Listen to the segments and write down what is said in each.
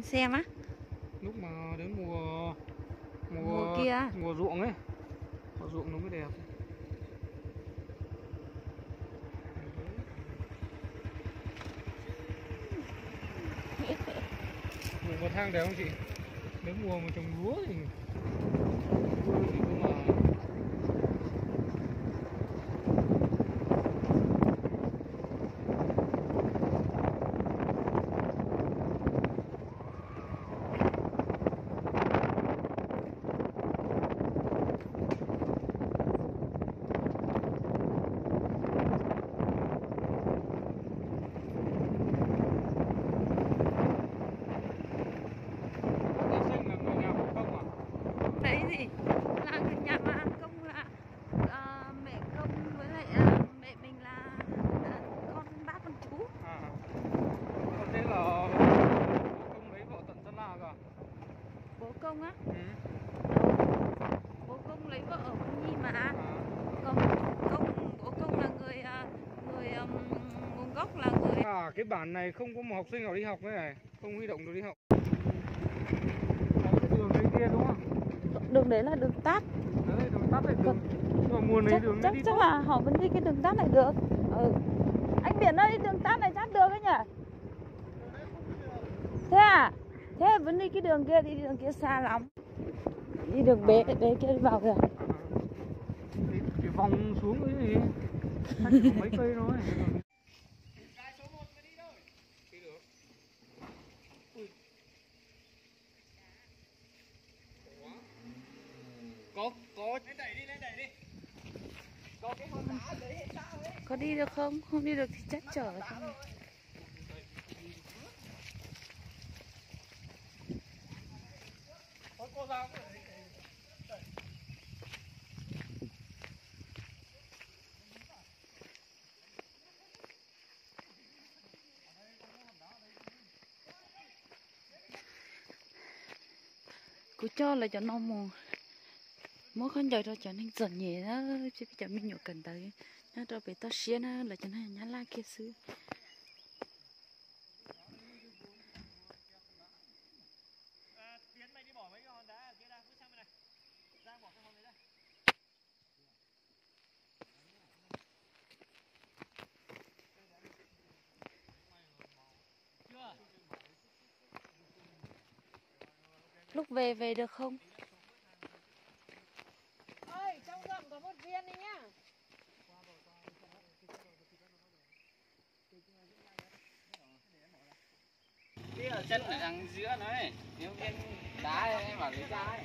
Em xem á. Lúc mà đến mùa mùa Mùa kia. mùa ruộng ấy. Mùa ruộng nó mới đẹp. Mùa thang đẹp không chị? Đến mùa mà trồng lúa thì lúa thì cơ mà cây xanh là người nào cũng không à Đấy gì Là người nhà mà ăn công là à, Mẹ công với lại à, mẹ mình là, là con bác con chú à còn thế là không lấy vợ tận Sơn La cơ à? Bố công á ừ. Bố công lấy vợ ở Quân Nhi mà à. Công, công bố công là người à, người um, nguồn gốc là người À cái bản này không có một học sinh nào đi học thế này, không huy động được đi học. Cái đường bên kia đúng không? đường đấy là đường tắt Đấy, đường tắt này đường. Nhưng mà mùa này chắc, đường chắc, đi chắc tốt. là họ vẫn đi cái đường tắt này được ừ. anh biển ơi đường tắt này chắc được ấy nhỉ thế à thế vẫn đi cái đường kia đi đường kia xa lắm đi đường bế bế kia đi vào kìa Đi cái vòng xuống ấy gì? Mấy cây thôi. Có có. Lên đẩy đi lên đẩy đi. Có cái hòn đá đấy hay sao ấy? có đi được không? Không đi được thì chắc chở thôi. Có cô ra cũng cứ cho là cho nó mù mỗi con giờ cho cho nên dần nhẹ đó chứ bây giờ mình nhổ cần tới nó cho bị tao xía nó là cho nên nhá la kia xứ Lúc về về được không cái hòn đá ở kia ra, cứ sang bên này. Ra bỏ cái hòn này ra. Chưa? lúc về về được không ơi trong gầm có một viên đấy nhá cái ở chân ở đằng giữa nó này nếu viên đá này, em bảo lấy ra ấy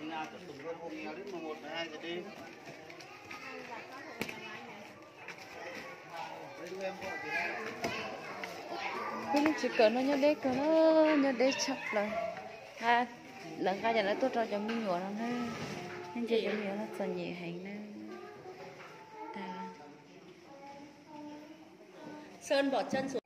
Đi nào tiếp tục hôm nghèo đến 11 12 giờ đêm. Đây chỉ cần nó nhớ đấy cần nó nhớ đấy chập là ha, lần cái giờ nó tốt cho cho mình nhỏ nó ha. Nên cho cho nhớ nó dần nhẹ hành nè ta. Sơn bỏ chân xuống.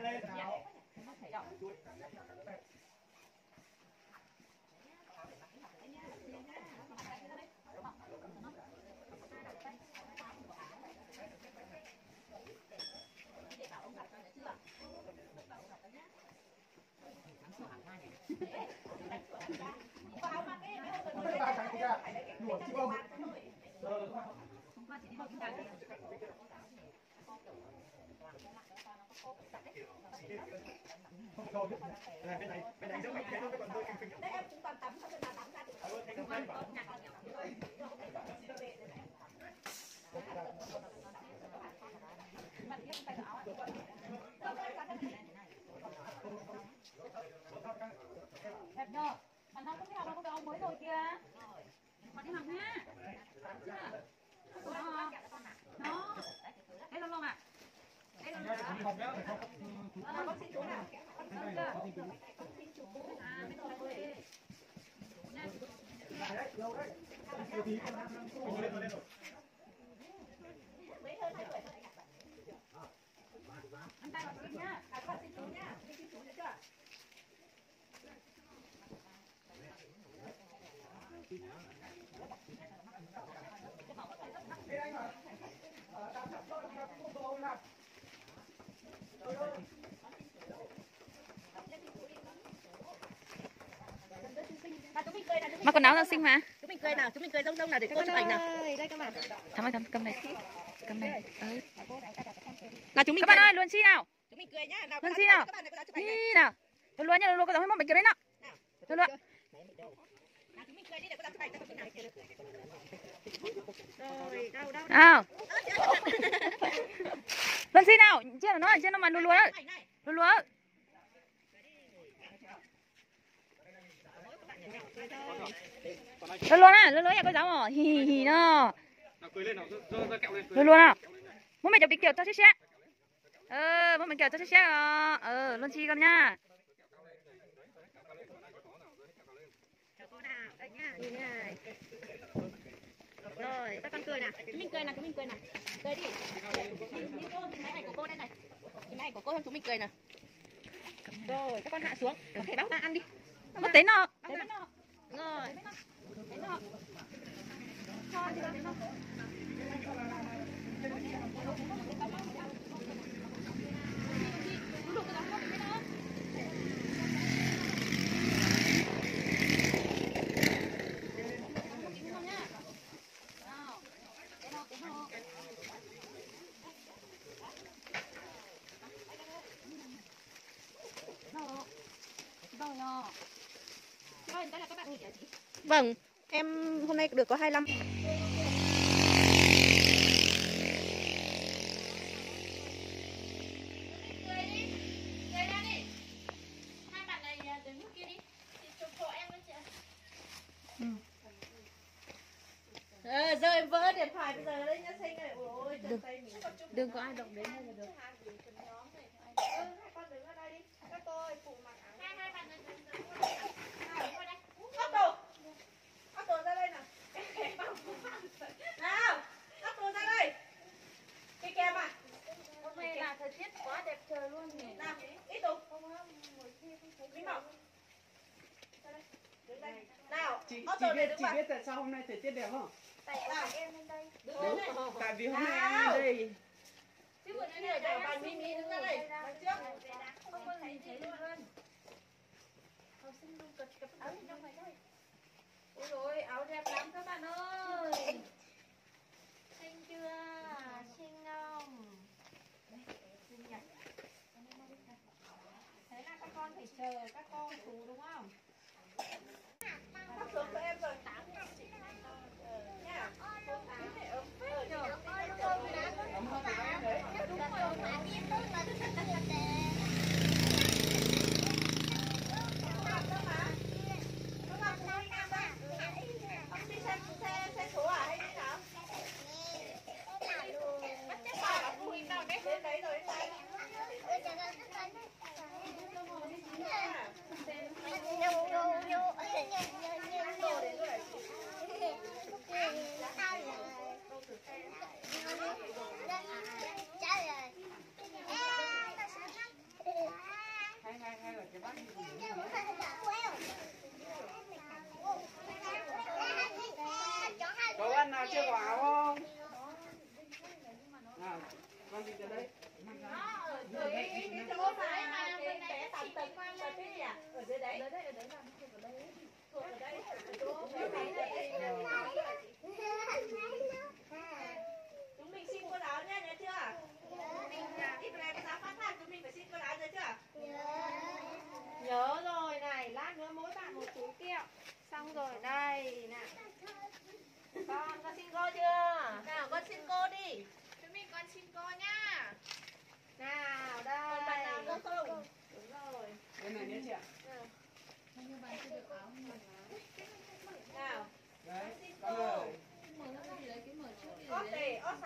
lên nào Đẹp nhờ. Bạn nói cũng đi học mà không được áo mới rồi kìa. Còn đi học nha. Chưa? Đó. Đó. Đây luôn luôn ạ. Đây Thank you ạ. Ờ, con xin chú nào. Con chưa? À, mấy đồ này thôi. Anh ta vào xin nhá. À, con xin chú nhá. Đi xin chú được chưa? Mà chúng mình cười nào, chúng mình Mặc quần áo ra sinh mà. chúng mình cười nào, chúng mình cười rông rông nào để cô chụp ảnh nào. Đây các bạn. Thắm ơi, thắm, cầm này. Cầm này. Ừ. Nào chúng mình Các bạn ơi, luôn chi nào. Chúng mình cười nhá. Nào các chi bạn nào? các các. Đi nào. Luôn luôn nha, luôn luôn có giống hết món bánh kia đấy nọ. Luôn luôn. Nào chúng xin nào. trên. Nào. Nào. Nó, trên nó mà lúa lúa á. lúa lúa Luôn lúa á. Luôn luôn nhà cô giáo mỏ Hì hì nó. lúa lúa nào giơ giơ. Muốn mày chụp cái kiểu cho chết chết. Ờ, muốn mày kiểu cho chết chết à. Ờ, luôn chi con nha. Chào cô nào. Đây nhá. Nhìn này. Rồi, các con cười nào. Chúng mình cười nào, chúng mình cười nào. Cười đi. Nhìn cô, nhìn máy ảnh của cô đây này. Nhìn máy của cô xong chúng mình cười nào. Rồi, các con hạ xuống. Có thể bác ra ăn đi. Mất tính nó. Đấy nó. Rồi. Đấy nó. Vâng, em hôm nay được có 25. Ờ, giờ em vỡ điện thoại bây giờ đấy nhá xinh này. Ôi, tay mình. Đừng có ai động đến đây là được. Ừ, hai con đứng ở đây đi. Các tôi phụ mặc áo. Otto. Otto ra đây nào. Nào, Otto ra đây. Cái kem à? Hôm nay là thời tiết quá đẹp trời luôn nhỉ. Nào, ít tục. Minh Mộng. Đứng đây. Nào, chị biết chị biết tại sao hôm nay thời tiết đẹp không? Nào, đứng lên đây. Tại vì hôm nay em lên đây Chứ vừa nãy này để bàn Mimi đứng ra đây. Bàn trước. Không có gì thấy luôn. Học sinh luôn cực cực áo trong này đây. Ôi rồi áo đẹp lắm các bạn ơi. Xinh chưa? Xinh không? Thế là các con phải chờ các con chú đúng không? 他说：“快 lượt.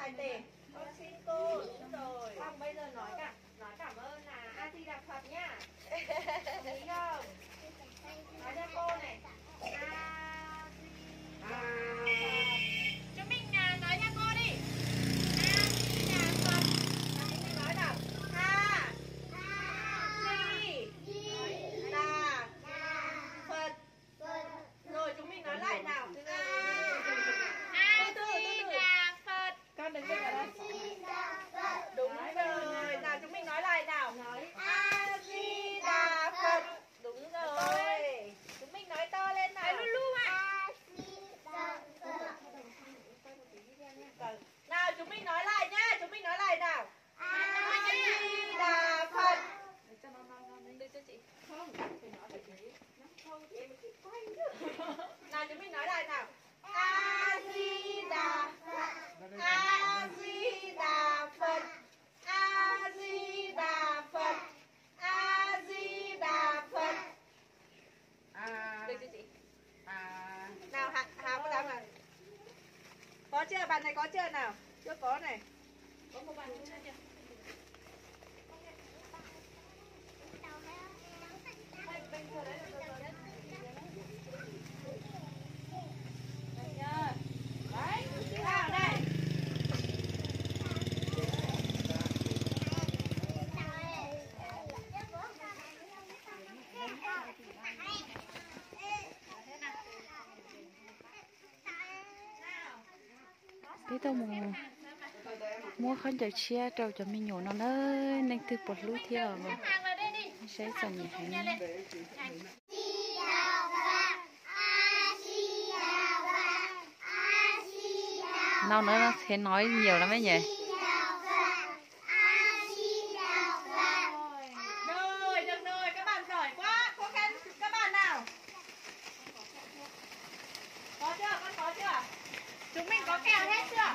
high thing Có chưa? Bàn này có chưa nào? Chưa có này. Có một bàn chưa chưa? Đấy, nào đây biết tao mua mua khăn cho chia trâu cho mình nhổ nó nơi nên từ bột lúa theo mà. Sẽ dần nhỉ nào nữa, nó sẽ nói nhiều lắm ấy nhỉ Rồi, được rồi, các bạn giỏi quá. Cố gắng các bạn nào. Có chưa? Con có chưa? Chúng mình có kèo hết chưa?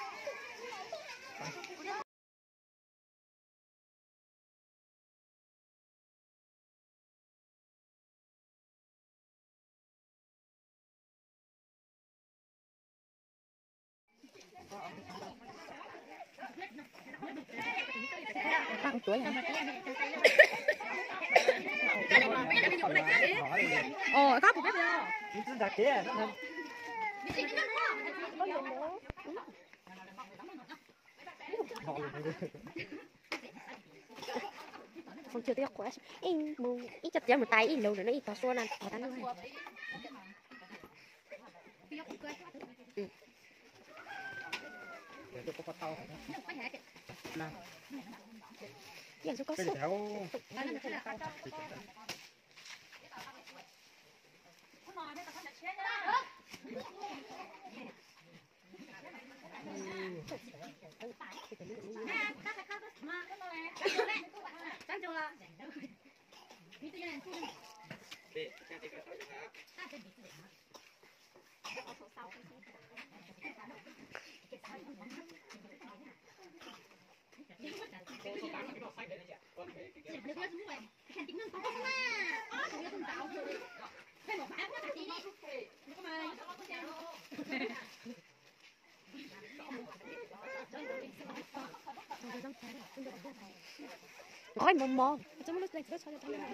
luôn Món ơi ồ có một Itu dah kaya kia không chưa tiếc quá in mù ít chặt chém một tay in lâu nữa nó ít tao xua nè tao tán luôn Itu kau tahu. Nah, อย่าง số có cái số đéo ôi mồm mồm.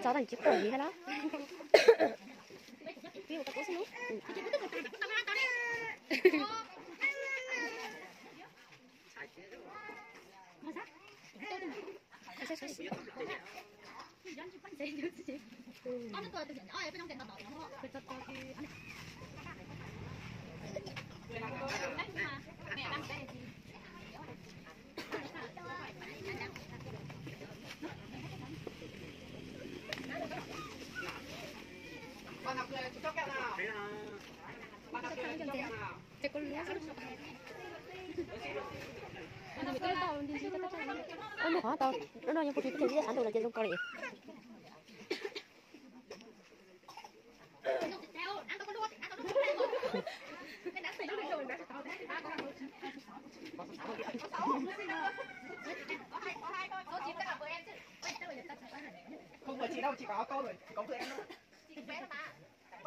Cho thành chiếc cổ gì hết đó? Ôi mà khó tao nó nói những phụ nữ thì sản đồ là trên trong coi Không phải chị đâu, chị có câu rồi, có tụi em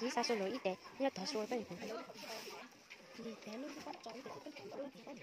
tại vì sao số lỗi ít đấy nhưng là thỏ số bây thì thế luôn bắt chó thì cái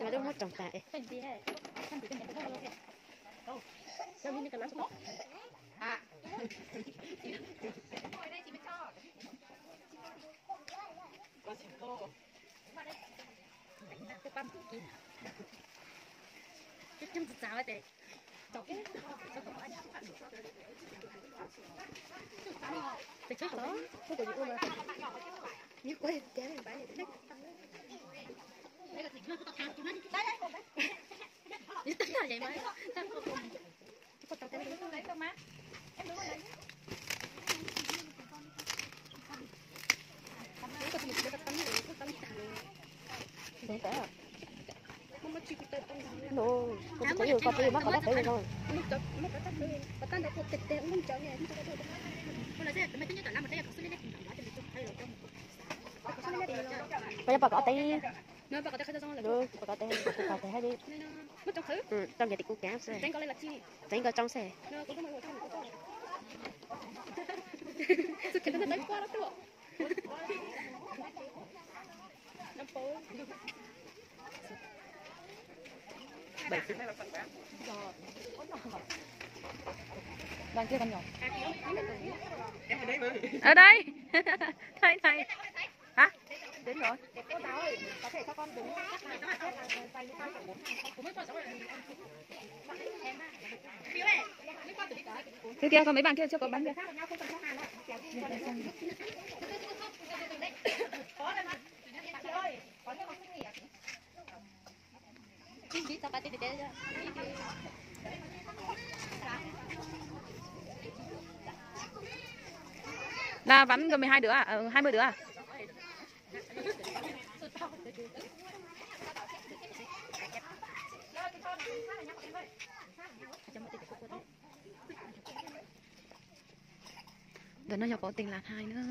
Nó đâu mất trọng tại. Trong thực sao vậy? Phải chết đó. Không có gì ôm mà. Như quay kéo này bán này. Đi tính là vậy mà. Đúng thế à? No, không có nhiều con thì mắc có bác thấy rồi. Bây giờ bà có tay Nó bà có thể khai ra xong là được, bà có tay bà có tay hay đi. mất trong thứ. Ừ, trong nhà thì cũng kéo xe. Đánh có lên là chi? Tránh có trong xe. Nó cũng không ngồi trong cái Sự kiện nó đánh qua đó thôi. Nó phố. Bảy đến rồi cô giáo ơi có thể cho con nhỏ Em ở đây mà. ở đây đây này hả kia kia còn mấy bạn kia chưa có bán được. Đi tao phải đi để là bắn gần 12 đứa à ừ, ờ, 20 đứa à Đợt nó nhập bỏ tình lạc hai nữa.